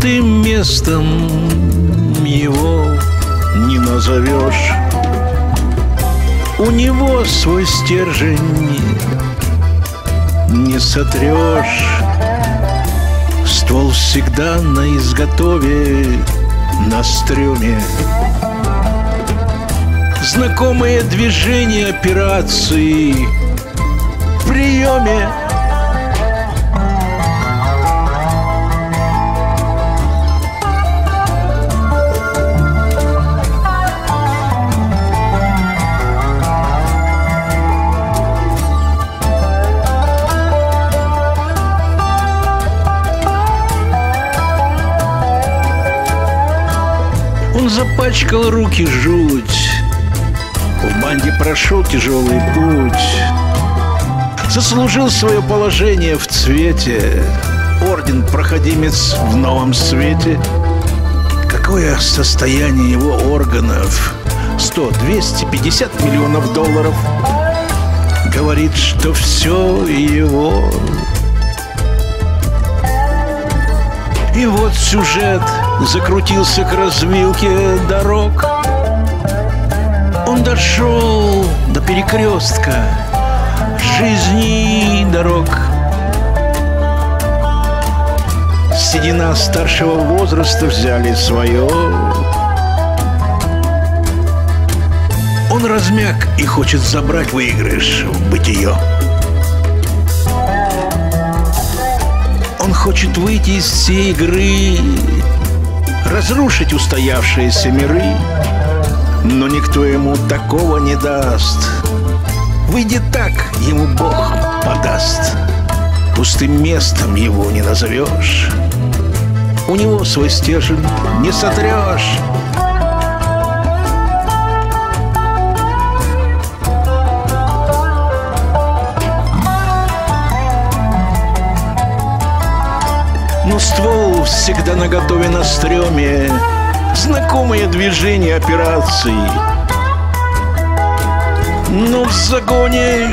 Пустым местом его не назовешь. У него свой стержень не сотрешь. Ствол всегда на изготове, на стреме Знакомые движения операции В приеме Он запачкал руки жуть. В банде прошел тяжелый путь. Заслужил свое положение в цвете. Орден проходимец в новом свете. Какое состояние его органов? 100, 250 миллионов долларов. Говорит, что все его сюжет закрутился к развилке дорог. Он дошел до перекрестка жизни дорог. Седина старшего возраста взяли свое. Он размяк и хочет забрать выигрыш в бытие. Хочет выйти из всей игры, разрушить устоявшиеся миры, но никто ему такого не даст. Выйдет так, ему Бог подаст. Пустым местом его не назовешь. У него свой стержень не сотрешь. Но ствол всегда наготове на стреме. Знакомые движения операций. Но в загоне